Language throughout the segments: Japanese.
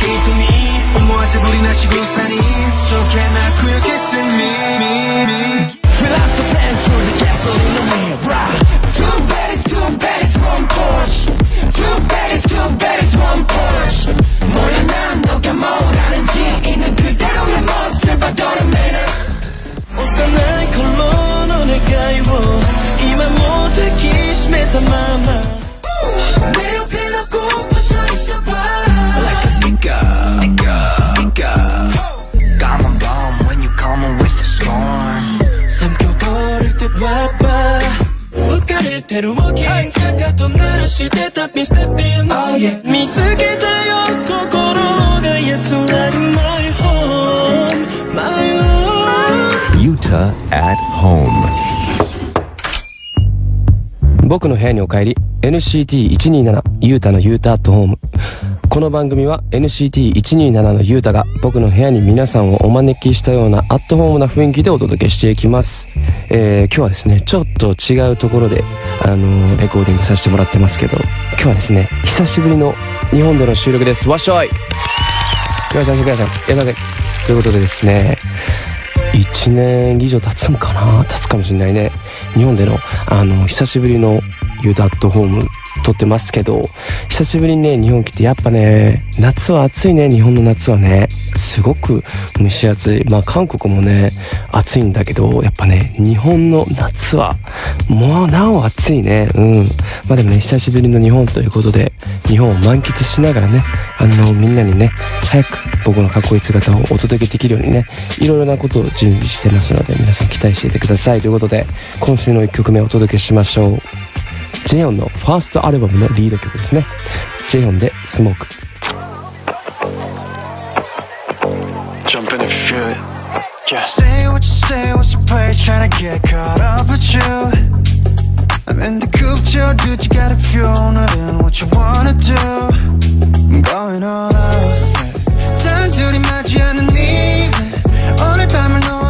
瞳思わせぶりな仕草にそけなくよ kissing me, me, 僕の部屋にお帰り NCT127 ユータのユータアットホーム。この番組は NCT127 のユータが僕の部屋に皆さんをお招きしたようなアットホームな雰囲気でお届けしていきます、えー、今日はですねちょっと違うところであのーレコーディングさせてもらってますけど今日はですね久しぶりの日本での収録です。わっしょい。くらさんくらさんやばいということでですね1年以上経つんかな？経つかもしれないね。日本でのあの久しぶりのユーダットホーム。撮ってますけど久しぶりにね日本来てやっぱね夏は暑いね日本の夏はね。すごく蒸し暑い。まあ韓国もね暑いんだけどやっぱね日本の夏はもうなお暑いね。うん。まあでもね久しぶりの日本ということで日本を満喫しながらねあのみんなにね早く僕のかっこいい姿をお届けできるようにねいろいろなことを準備してますので皆さん期待していてください。ということで今週の1曲目をお届けしましょう。ジェヨンのファーストアルバムのリード曲ですねジェヨンでスモーク Jump in if you feel it Yes Say what you say, what's your play? Tryna get caught up with you. I'm in the coupe, chill, dude. You got a few 오늘은 what you wanna do. I'm going all out. Yeah. 단둘이 맞이하는 이 오늘 밤을 너와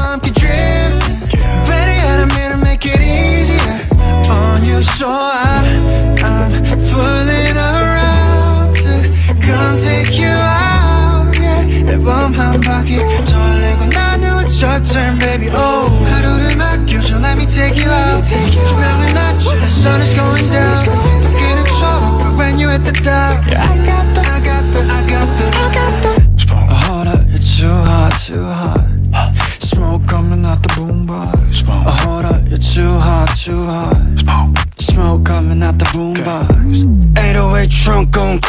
you. So I, I'm fooling around to come take you out. Yeah. 앨범 한 바퀴 돌리고 나누어 turn baby oh 하루를 맡겨줘 let me take you out 조명을 낮춰 the sun is going down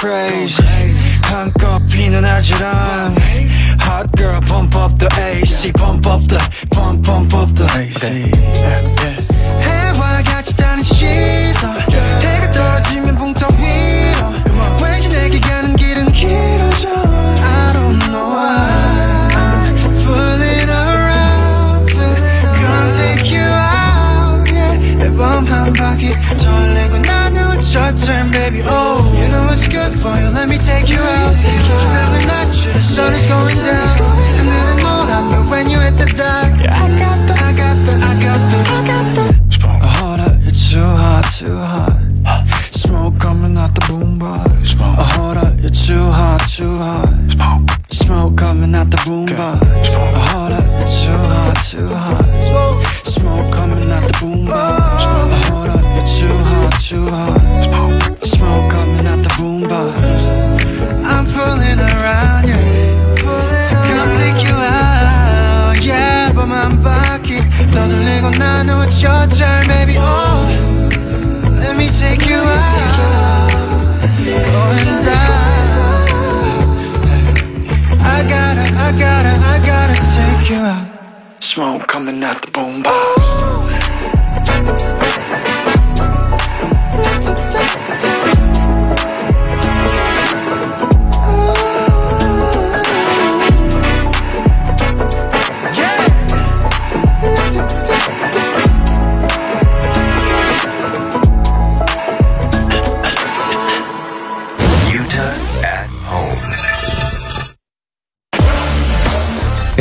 Crazy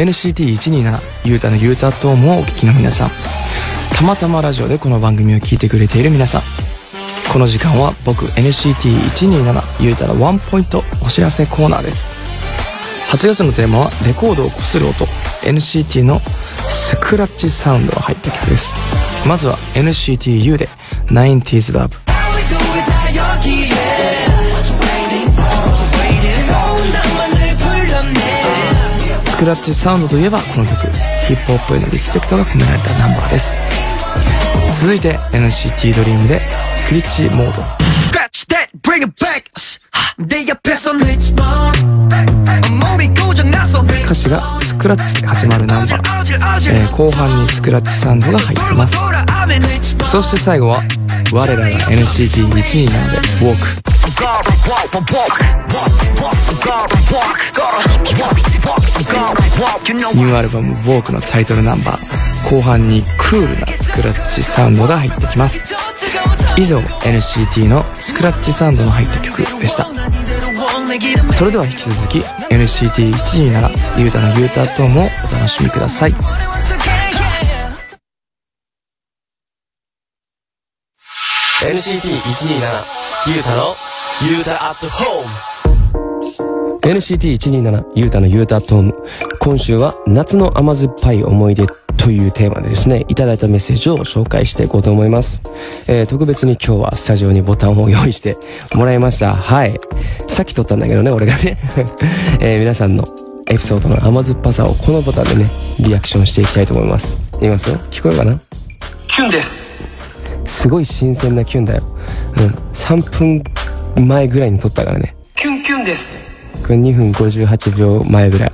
NCT127 ユータのユータトームをお聞きの皆さん。たまたまラジオでこの番組を聞いてくれている皆さん。この時間は僕 NCT127 ユータのワンポイントお知らせコーナーです。8月のテーマはレコードを擦る音。NCT のスクラッチサウンドが入った曲です。まずは NCTU で 90s Love スクラッチサウンドといえばこの曲ヒップホップへのリスペクトが込められたナンバーです続いて NCT ドリームでクリッチモード Scratch that, bring it back 내 옆에서 리치만 몸이 고장나서 歌詞がスクラッチで始まるナンバー、えー後半にスクラッチサウンドが入ってますそして最後は我らが NCT127 で WALK ニューアルバム WALK のタイトルナンバー。後半にクールなスクラッチサウンドが入ってきます。以上 NCT のスクラッチサウンドの入った曲でした。それでは引き続き NCT127 ゆうたのゆうたトーンもお楽しみください。NCT127 ゆうたのゆうたアットホーム NCT127 ゆうたのゆうたトホーム今週は夏の甘酸っぱい思い出というテーマでですねいただいたメッセージを紹介していこうと思います、えー特別に今日はスタジオにボタンを用意してもらいました。はい。さっき撮ったんだけどね俺がね、えー皆さんのエピソードの甘酸っぱさをこのボタンでねリアクションしていきたいと思います。いきます？よ聞こえるかな？キュンです。すごい新鮮なキュンだよ。うん。3分前ぐらいに撮ったからね。キュンキュンですこれ2分58秒前ぐらい。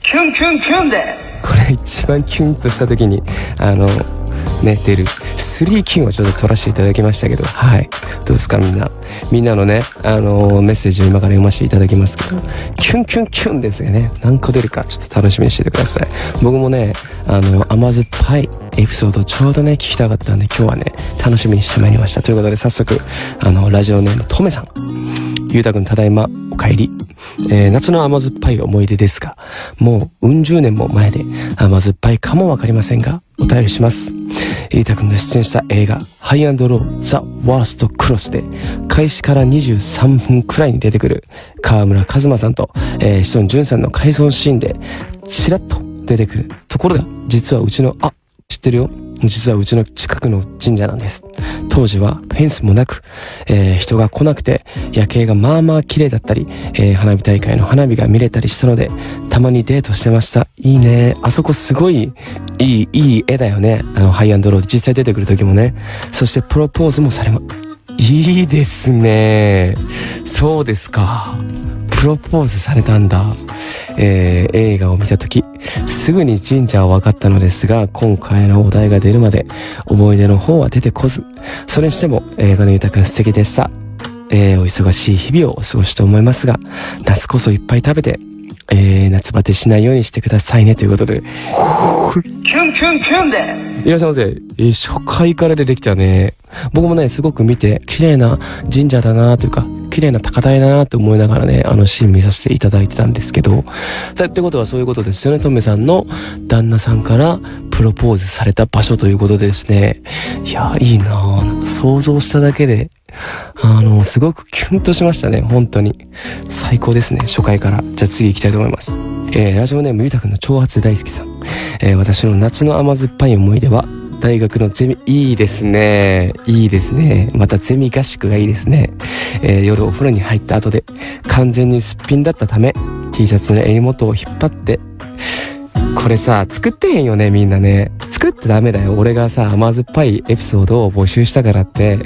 キュンキュンキュンでこれ一番キュンとした時に、あの、ね、出る。3キュンをちょっと撮らせていただきましたけど、はい。どうですかみんな。みんなのね、あのメッセージを今から読ませていただきますけど、キュンキュンキュンですよね。何個出るかちょっと楽しみにしててください。僕もね、あの、甘酸っぱいエピソードをちょうどね、聞きたかったんで、今日はね、楽しみにしてまいりました。ということで、早速、あの、ラジオネーム、とめさん。ゆうたくんただいまお帰り。えー夏の甘酸っぱい思い出ですが、もううん十年も前で甘酸っぱいかもわかりませんが、お便りします。ゆうたくんが出演した映画、ハイアンドロー、ザ・ワースト・クロスで、開始から23分くらいに出てくる、河村和馬さんと、えー、志尊淳さんの回想シーンで、ちらっと出てくるところが、実はうちの、あ、知ってるよ実はうちの近くの神社なんです。当時はフェンスもなく、えー人が来なくて、夜景がまあまあ綺麗だったり、えー花火大会の花火が見れたりしたので、たまにデートしてました。いいね。あそこすごい、いい、いい絵だよね。あの、ハイアンドロード実際出てくる時もね。そしてプロポーズもされま、いいですね。そうですか。プロポーズされたんだ。えー映画を見たとき、すぐに神社は分かったのですが、今回のお題が出るまで思い出の方は出てこず、それにしても映画の豊かな素敵でした。えーお忙しい日々をお過ごしと思いますが、夏こそいっぱい食べて、えー夏バテしないようにしてくださいねということで、キュンキュンキュンでいらっしゃいませ。えー初回から出てきたね。僕もね、すごく見て、綺麗な神社だなというか、綺麗な高台だなと思いながらね、あのシーン見させていただいてたんですけど、さってことはそういうことですよね。トメさんの旦那さんからプロポーズされた場所ということでですね。いや、いいなぁ。想像しただけで、あの、すごくキュンとしましたね。本当に。最高ですね。初回から。じゃあ次行きたいと思います。えー、ラジオネームゆうたくんの挑発大好きさん。えー私の夏の甘酸っぱい思い出は、大学のゼミ、いいですね。いいですね。またゼミ合宿がいいですね。えー夜お風呂に入った後で、完全にすっぴんだったため、T シャツの襟元を引っ張って、これさ、作ってへんよね、みんなね。作ってダメだよ。俺がさ、甘酸っぱいエピソードを募集したからって、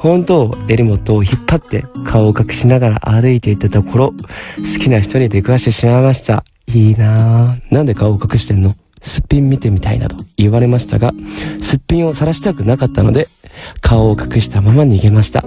本当、襟元を引っ張って顔を隠しながら歩いていたところ、好きな人に出くわしてしまいました。いいなぁ。なんで顔を隠してんの？すっぴん見てみたいなど言われましたが、すっぴんを晒したくなかったので、顔を隠したまま逃げました。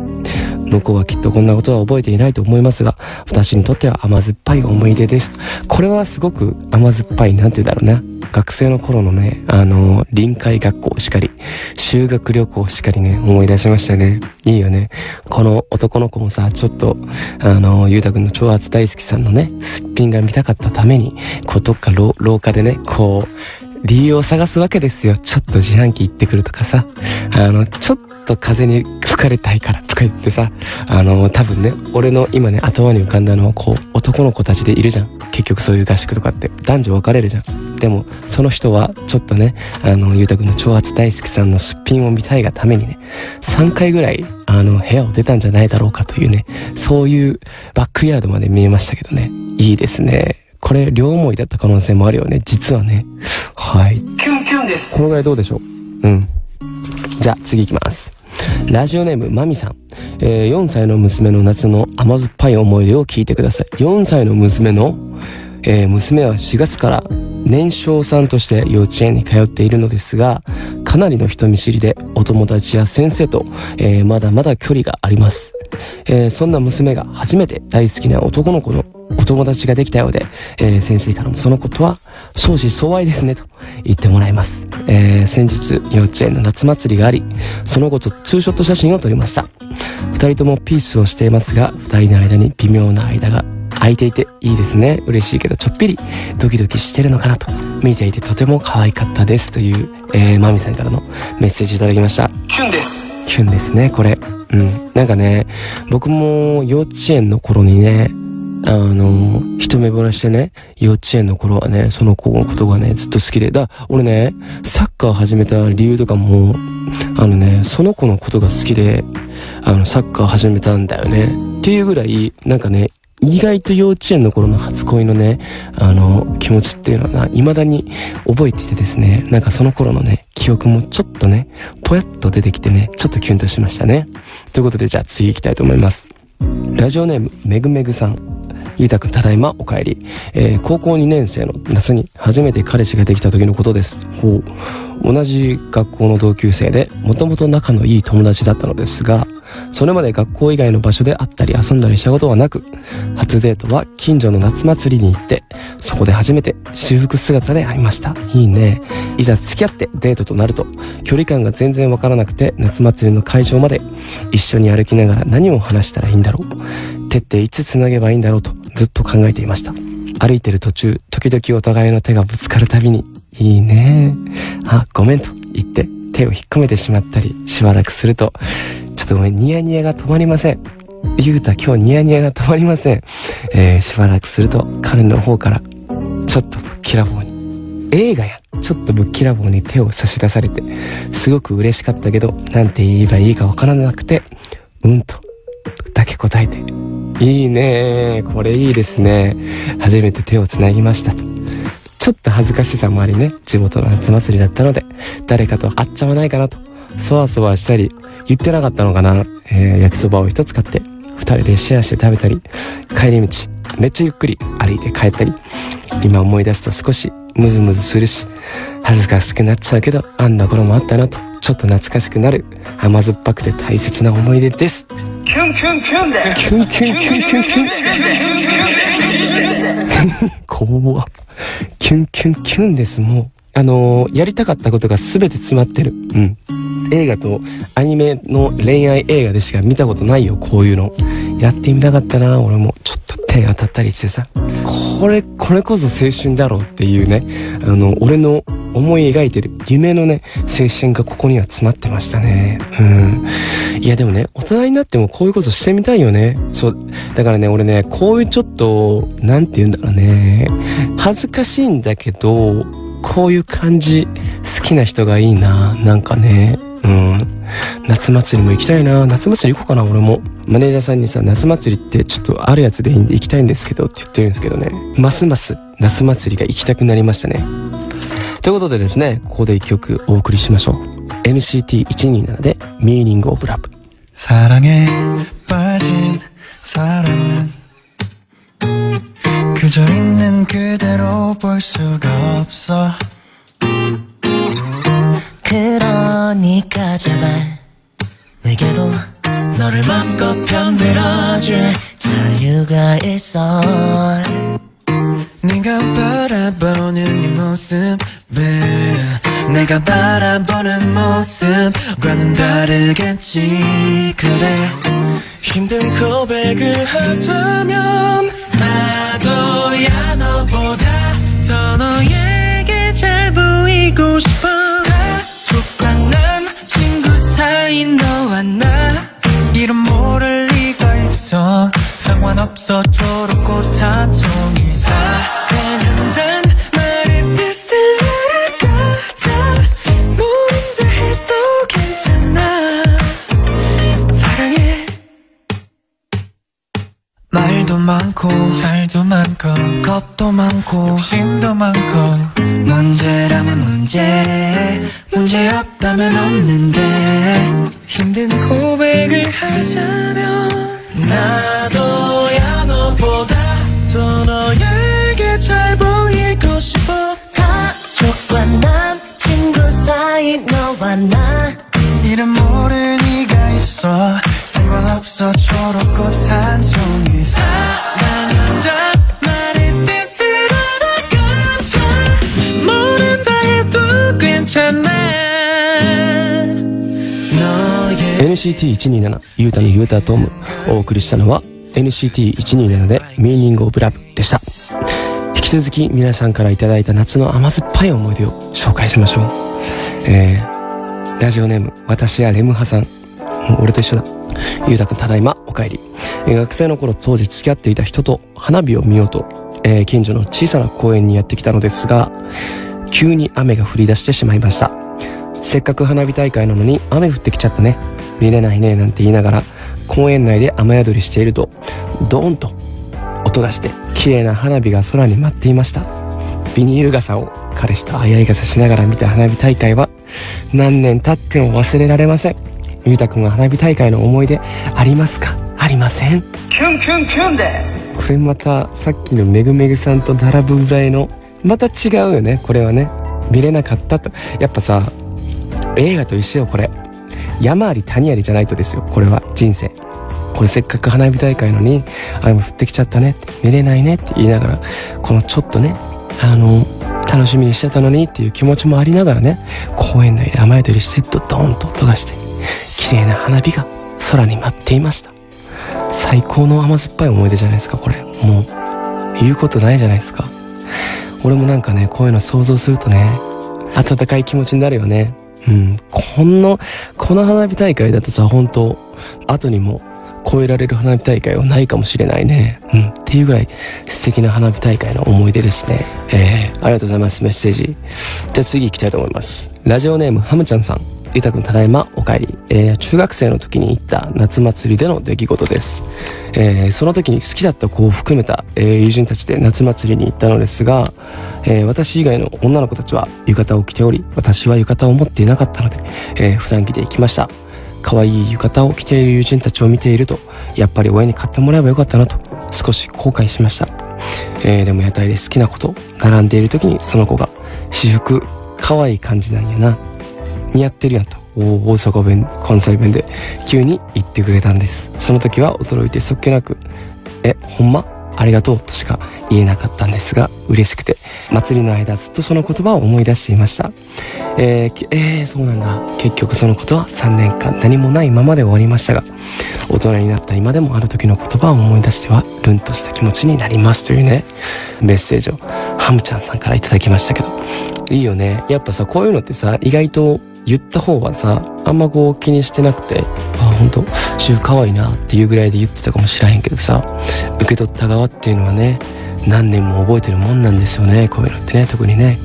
向こうはきっとこんなことは覚えていないと思いますが、私にとっては甘酸っぱい思い出です。これはすごく甘酸っぱい、なんて言うんだろうな。学生の頃のね、あの、臨海学校しかり、修学旅行しかりね、思い出しましたね。いいよね。この男の子もさ、ちょっと、あの、ゆうたくんの超圧大好きさんのね、すっぴんが見たかったために、こう、どっか廊下でね、こう、理由を探すわけですよ。ちょっと自販機行ってくるとかさ。あの、ちょっと風に吹かれたいからとか言ってさ、あの、多分ね、俺の今ね、頭に浮かんだのはこう、男の子たちでいるじゃん。結局そういう合宿とかって男女分かれるじゃん。でも、その人はちょっとね、あの、ゆうたくんの挑発大好きさんのすっぴんを見たいがためにね、3回ぐらい、あの、部屋を出たんじゃないだろうかというね、そういうバックヤードまで見えましたけどね。いいですね。これ、両思いだった可能性もあるよね。実はね。はい。キュンキュンですこのぐらいどうでしょう？うん。じゃあ次行きます。ラジオネームまみさん。えー4歳の娘の夏の甘酸っぱい思い出を聞いてください。4歳の娘の、えー娘は4月から年少さんとして幼稚園に通っているのですが、かなりの人見知りでお友達や先生と、えーまだまだ距離があります。えーそんな娘が初めて大好きな男の子のお友達ができたようで、えー先生からもそのことは相思相愛ですねと言ってもらいます。えー先日幼稚園の夏祭りがあり、その子とツーショット写真を撮りました。二人ともピースをしていますが、二人の間に微妙な間が空いていていいですね。嬉しいけどちょっぴりドキドキしてるのかなと見ていてとても可愛かったですという、えー、マミさんからのメッセージいただきました。キュンですキュンですね、これ。うん。なんかね、僕も幼稚園の頃にね、あの、一目惚れしてね、幼稚園の頃はね、その子のことがね、ずっと好きで、だ、俺ね、サッカー始めた理由とかも、あのね、その子のことが好きで、あの、サッカー始めたんだよね。っていうぐらい、なんかね、意外と幼稚園の頃の初恋のね、あの、気持ちっていうのはな、未だに覚えててですね、なんかその頃のね、記憶もちょっとね、ぽやっと出てきてね、ちょっとキュンとしましたね。ということで、じゃあ次行きたいと思います。ラジオネーム、めぐめぐさん。ゆうたくんただいまお帰り。えー高校2年生の夏に初めて彼氏ができた時のことです。ほう。同じ学校の同級生で、もともと仲のいい友達だったのですが、それまで学校以外の場所で会ったり遊んだりしたことはなく、初デートは近所の夏祭りに行って、そこで初めて私服姿で会いました。いいね。いざ付き合ってデートとなると、距離感が全然わからなくて、夏祭りの会場まで一緒に歩きながら何を話したらいいんだろう。手っていつ繋げばいいんだろうとずっと考えていました。歩いてる途中、時々お互いの手がぶつかるたびに、いいね。あ、ごめんと言って手を引っ込めてしまったり、しばらくすると、ちょっとごめん、ニヤニヤが止まりません。ゆうた今日ニヤニヤが止まりません。えー、しばらくすると彼の方から、ちょっとぶっきらぼうに、映画や、ちょっとぶっきらぼうに手を差し出されて、すごく嬉しかったけど、なんて言えばいいかわからなくて、うんと、だけ答えて、いいねこれいいですね。初めて手を繋ぎましたと。ちょっと恥ずかしさもありね、地元の夏祭りだったので、誰かと会っちゃわないかなと、そわそわしたり、言ってなかったのかな、えー焼きそばを一つ買って、二人でシェアして食べたり、帰り道、めっちゃゆっくり歩いて帰ったり、今思い出すと少しムズムズするし、恥ずかしくなっちゃうけど、あんな頃もあったなと、ちょっと懐かしくなる、甘酸っぱくて大切な思い出です。キュンキュンキュンでキュンキュンキュンキュンキュン怖っキュンキュンキュンですもうあのーやりたかったことが全て詰まってるうん映画とアニメの恋愛映画でしか見たことないよこういうのやってみたかったな俺もちょっと手当たったりしてさこれこれこそ青春だろうっていうねあの俺の思い描いてる夢のね青春がここには詰まってましたね。うん。いやでもね大人になってもこういうことしてみたいよね。そうだからね俺ねこういうちょっとなんて言うんだろうね。恥ずかしいんだけどこういう感じ好きな人がいいななんかね。うん夏祭りも行きたいな夏祭り行こうかな俺もマネージャーさんにさ夏祭りってちょっとあるやつでいいんで行きたいんですけどって言ってるんですけどねますます夏祭りが行きたくなりましたねということでですねここで一曲お送りしましょう NCT127 で Meaning of Love 사랑에 빠진 사람은 그저 있는 그대로 볼 수가 없어 그러니까 제발 내게도 너를 맘껏 편들어줄 자유가 있어. 네가 바라보는 이 모습은 내가 바라보는 모습과는 다르겠지. 그래 힘든 고백을 하자면 나도야 너보다 더 너에게 잘 보이 보이고 싶어 상관없어 초록꽃 한 송이 사랑한단 말의 뜻을 알아가자. 모른다 해도 괜찮아. 사랑해. 말도 많고 잘도 많고 겁도 많고 욕심도 많고. 문제라면 문제 문제 없다면 없는데. 힘든 고백을 하자면 나도 가족과 남친구 사이 너와 나 이름 모를 네가 있어 상관없어 초록꽃 한 송이 사랑한다 말의 뜻을 알아가자 모른다 해도 괜찮아 너의 NCT127 ゆうたのゆうたトームお送りしたのは NCT127 でミーニングオブラブでした引 き続き皆さんからいただいた夏の甘酸っぱい思い出を紹介しましょう。えー、ラジオネーム私やレムハさん。う俺と一緒だ。ゆうたくんただいまお帰り、えー学生の頃当時付き合っていた人と花火を見ようと、えー近所の小さな公園にやってきたのですが急に雨が降り出してしまいました。せっかく花火大会なのに雨降ってきちゃったね。見れないねなんて言いながら公園内で雨宿りしているとドーンと音がして綺麗な花火が空に舞っていました。ビニール傘を彼氏と相合い傘しながら見た花火大会は何年経っても忘れられません。ゆうたくんは花火大会の思い出ありますか？ありません。キュンキュンキュンで。これまたさっきのめぐめぐさんと並ぶぐらいのまた違うよね。これはね。見れなかったと。やっぱさ映画と一緒よこれ。山あり谷ありじゃないとですよこれは。人生これせっかく花火大会のに雨も降ってきちゃったねって見れないねって言いながらこのちょっとねあの楽しみにしてたのにっていう気持ちもありながらね公園内で雨宿りしてドドンと音がして綺麗な花火が空に舞っていました。最高の甘酸っぱい思い出じゃないですかこれ。もう言うことないじゃないですか。俺もなんかねこういうの想像するとね温かい気持ちになるよね。うん。このこの花火大会だとさ本当後にも超えられる花火大会はないかもしれないね。うん。っていうぐらい素敵な花火大会の思い出ですね。えー、ありがとうございますメッセージ。じゃあ次行きたいと思います。ラジオネームハムちゃんさん。ゆたくんただいまお帰り、えー中学生の時に行った夏祭りでの出来事です、えーその時に好きだった子を含めた、えー友人たちで夏祭りに行ったのですが、え私以外の女の子たちは浴衣を着ており私は浴衣を持っていなかったので、えー普段着で行きました。可愛い浴衣を着ている友人たちを見ているとやっぱり親に買ってもらえばよかったなと少し後悔しました、えーでも屋台で好きな子と並んでいる時にその子が私服可愛い感じなんやな似合ってるやんと大阪弁関西弁で急に言ってくれたんです。その時は驚いてそっけなく「えほんま？ありがとう」としか言えなかったんですが嬉しくて祭りの間ずっとその言葉を思い出していました。えーえーそうなんだ。結局そのことは3年間何もないままで終わりましたが大人になった今でもある時の言葉を思い出してはルンとした気持ちになりますというねメッセージをハムちゃんさんからいただきましたけど。いいよね。やっぱさこういうのってさ意外と言った方はさあんまこう気にしてなくて本当主婦可愛いなっていうぐらいで言ってたかもしれへんけどさ受け取った側っていうのはね何年も覚えてるもんなんですよねこういうのってね特にね。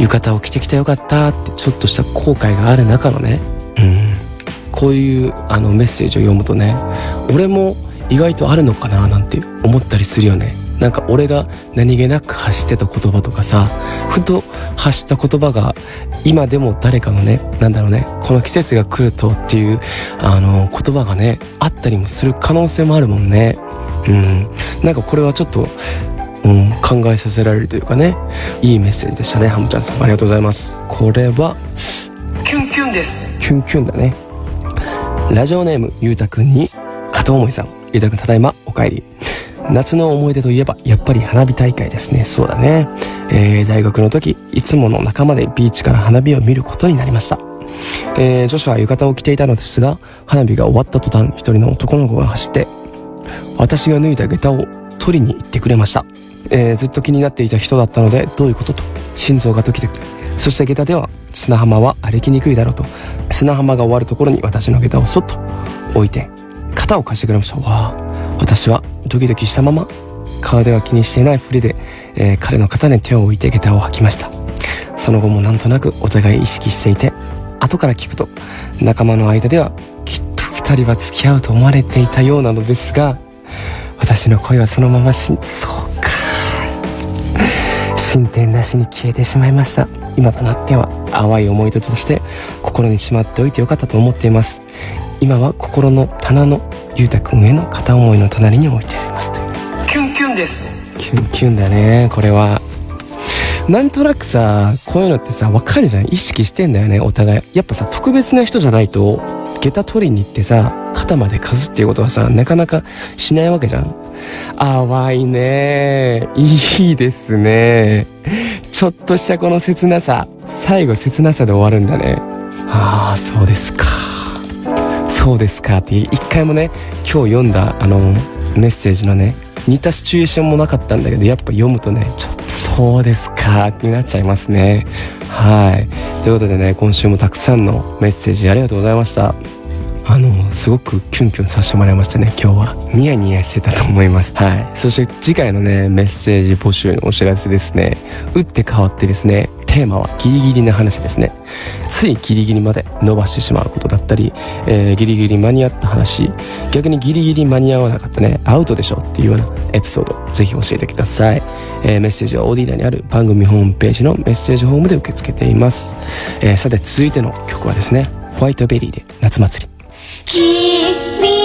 浴衣を着てきてよかったってちょっとした後悔がある中のねうん。こういうあのメッセージを読むとね俺も意外とあるのかななんて思ったりするよね。なんか俺が何気なく発してた言葉とかさふと発した言葉が今でも誰かのねなんだろうねこの季節が来るとっていうあの言葉がねあったりもする可能性もあるもんね。うん。なんかこれはちょっとうん、考えさせられるというかねいいメッセージでしたねハムちゃんさん。ありがとうございます。これはキュンキュンです。キュンキュンだね。ラジオネームゆうたくんに片思いさんゆうたくんただいまお帰り夏の思い出といえばやっぱり花火大会ですね。そうだね、えー、大学の時いつもの仲間でビーチから花火を見ることになりました。えー、女子は浴衣を着ていたのですが花火が終わった途端一人の男の子が走って私が脱いだ下駄を取りに行ってくれました、えーずっと気になっていた人だったのでどういうことと心臓がドキドキ。そして下駄では砂浜は歩きにくいだろうと砂浜が終わるところに私の下駄をそっと置いて肩を貸してくれました。わあ。私はドキドキしたまま顔では気にしていないふりで、えー彼の肩に手を置いて下駄を履きました。その後もなんとなくお互い意識していて後から聞くと仲間の間ではきっと二人は付き合うと思われていたようなのですが私の恋はそのまましそうか。進展なしに消えてしまいました。今となっては淡い思い出として心にしまっておいてよかったと思っています。今は心の棚のゆうたくんへの片思いの隣に置いてありますという。キュンキュンです。キュンキュンだね。これは。なんとなくさこういうのってさわかるじゃん。意識してんだよね。お互い。やっぱさ特別な人じゃないと下駄取りに行ってさ肩までかずっていうことはさなかなかしないわけじゃん。淡いねいいですねちょっとしたこの切なさ。最後切なさで終わるんだね。ああそうですか。そうですかって一回もね今日読んだあのメッセージのね似たシチュエーションもなかったんだけどやっぱ読むとねちょっとそうですかってなっちゃいますね。はい。ということでね今週もたくさんのメッセージありがとうございました。あのすごくキュンキュンさせてもらいましたね今日は。ニヤニヤしてたと思います。はい。そして次回のねメッセージ募集のお知らせですね。打って変わってですねテーマはギリギリな話ですね。ついギリギリまで伸ばしてしまうことだったり、えーギリギリ間に合った話。逆にギリギリ間に合わなかったね。アウトでしょっていうようなエピソードぜひ教えてください、えーメッセージは OD 内にある番組ホームページのメッセージホームで受け付けています、えーさて続いての曲はですねホワイトベリーで夏祭り。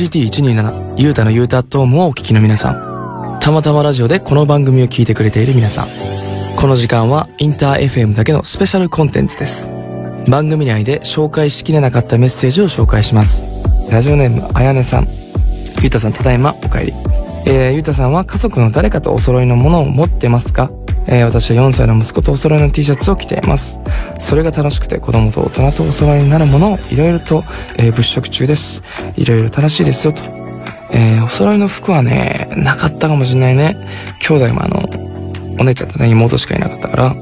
NCT127 ゆうたのゆうたトームをお聞きの皆さん。たまたまラジオでこの番組を聞いてくれている皆さん。この時間はインター FM だけのスペシャルコンテンツです。番組内で紹介しきれなかったメッセージを紹介します。ラジオネームあやねさん。ゆうたさんただいまお帰り。えー、ゆうたさんは家族の誰かとお揃いのものを持ってますか？えー、私は4歳の息子とお揃いの T シャツを着ています。それが楽しくて子供と大人とお揃いになるものをいろいろと、えー物色中です。いろいろ楽しいですよと。えーお揃いの服はね、なかったかもしれないね。兄弟もあの、お姉ちゃんとね、妹しかいなかったから、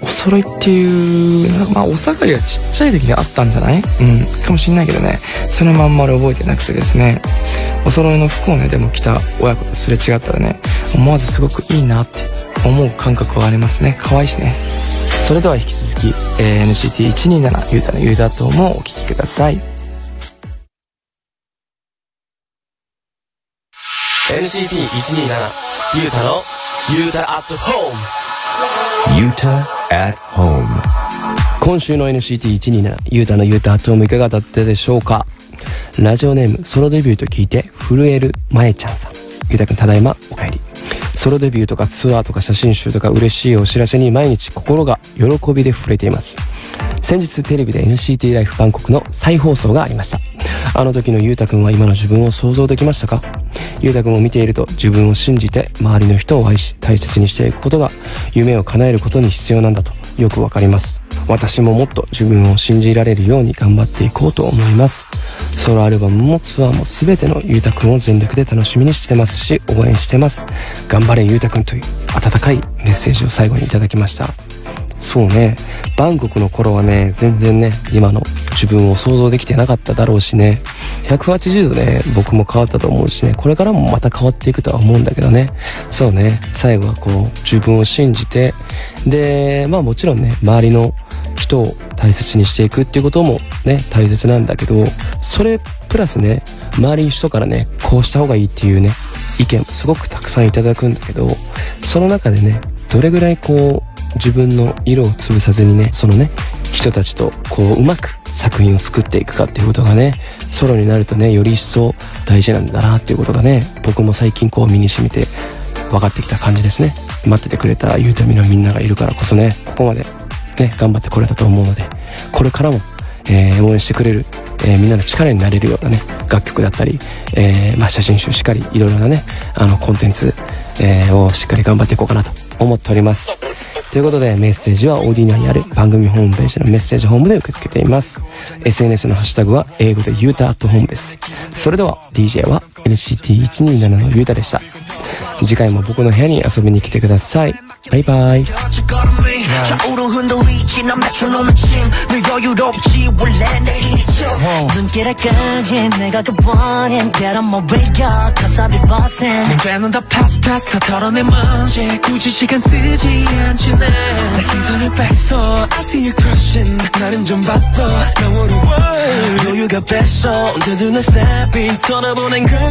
お揃いっていう、まあ、お下がりがちっちゃい時にあったんじゃない？うん、かもしんないけどね、それもあんまり覚えてなくてですね、お揃いの服をね、でも着た親子とすれ違ったらね、思わずすごくいいなって思う感覚はありますね。可愛いしね。それでは引き続き、えー NCT127 ゆうたのゆうたともお聞きください。NCT127 ゆうたのゆうたアットホーム Yuta at home. 今週の NCT127 ゆうたのゆうたアットホームいかがだったでしょうか？ラジオネームソロデビューと聞いて震えるまえちゃんさん。ゆうたくんただいまお帰り。ソロデビューとかツアーとか写真集とか嬉しいお知らせに毎日心が喜びで触れています。先日テレビで NCT ライフバンコクの再放送がありました。あの時のゆうたくんは今の自分を想像できましたか？ゆうたくんを見ていると自分を信じて周りの人を愛し大切にしていくことが夢を叶えることに必要なんだとよくわかります。私ももっと自分を信じられるように頑張っていこうと思います。ソロアルバムもツアーも全てのゆうたくんを全力で楽しみにしてますし応援してます。頑張れゆうたくんという温かいメッセージを最後にいただきました。そうね。バンコクの頃はね全然ね今の自分を想像できてなかっただろうしね。180度ね僕も変わったと思うしね。これからもまた変わっていくとは思うんだけどね。そうね。最後はこう自分を信じて。でまあもちろんね周りの人を大切にしていくっていうこともね大切なんだけどそれプラスね周りの人からねこうした方がいいっていうね意見もすごくたくさんいただくんだけどその中でねどれぐらいこう自分の色を潰さずにねそのね人たちとこううまく作品を作っていくかっていうことがねソロになるとねより一層大事なんだなっていうことがね僕も最近こう身に染みて分かってきた感じですね。待っててくれたゆうたみのみんながいるからこそねここまでね頑張ってこれたと思うのでこれからも、えー応援してくれる、えーみんなの力になれるようなね楽曲だったり、えーまあ、写真集しっかりいろいろなねあのコンテンツ、えをしっかり頑張っていこうかなと思っております。ということでメッセージはオーディナにある番組ホームページのメッセージホームで受け付けています。SNS のハッシュタグは英語でユータアットホームです。それでは DJ は NCT127 のユータでした次回も僕の部屋に遊びに来てくださいバイバイ 걸음이 좌우로 흔들리지 난 메트로놈의 침늘 여유롭지 원래 내 일이죠 눈길에까지 내가 그번엔 Get on my radar cause I be bossing 문제는 다 pass pass 다 털어내 먼지 굳이 시간 쓰지 않지 내내 시선을 뺐어 I see you crushing 나는 좀 바빠 영어로 워 여유가 뺐어 언제든 내 스텝이 떠나보낸 good